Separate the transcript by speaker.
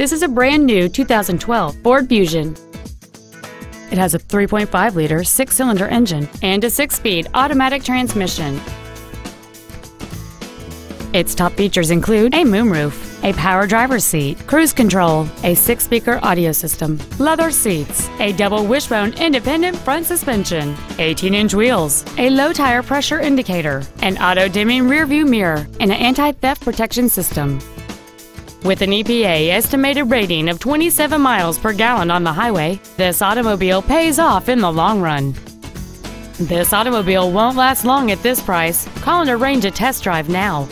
Speaker 1: This is a brand new 2012 Ford Fusion. It has a 3.5-liter six-cylinder engine and a six-speed automatic transmission. Its top features include a moonroof, a power driver's seat, cruise control, a six-speaker audio system, leather seats, a double wishbone independent front suspension, 18-inch wheels, a low tire pressure indicator, an auto-dimming rearview mirror, and an anti-theft protection system. With an EPA estimated rating of 27 miles per gallon on the highway, this automobile pays off in the long run. This automobile won't last long at this price. Call and arrange a test drive now.